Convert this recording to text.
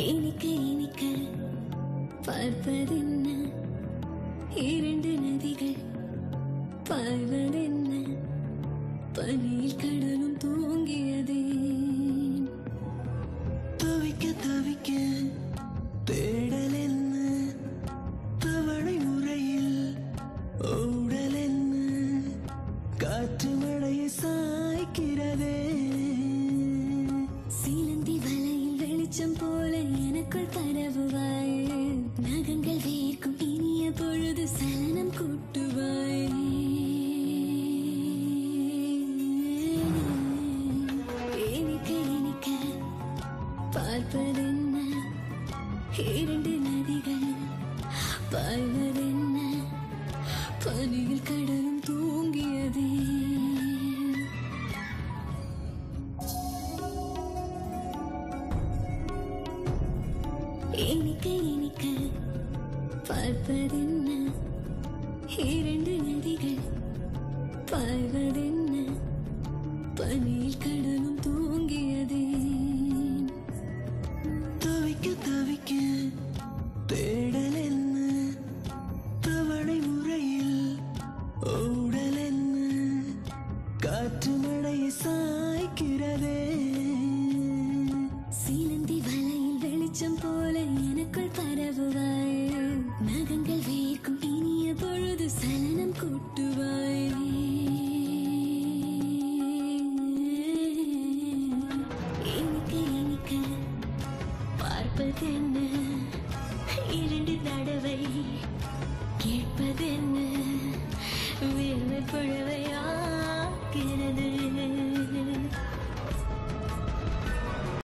இனிக்க இனிக்க பார்ப்பதென்ன? இரண்டு நதிகள் பாய்வதென்ன பனியில் கடலும் தூங்கியதே. தவிக்க தவிக்க தேடல் என்ன? தவணை முறையில் ஓடல் வெளிச்சம் போல எனக்குள் பரவுவாய். நகங்கள் வேர்க்கும் இனிய பொழுது சலனம் கூட்டுவாய். ஏனிக்க இனிக்க பார்ப்பதென்ன? இரண்டு நதிகள் பாய்வதென்ன? பனியில் கடல் இனிக்க இனிக்க பார்ப்பதென்ன இரண்டு நதிகள் பாய்வதென்ன பனியில் கடலும் தூங்கியதே தவிக்க தவிக்க தேடல் என்ன தவணை முறையில் ஓடல் என்ன காற்று மழையை சாய்க்கிறதே இரண்டு தடவை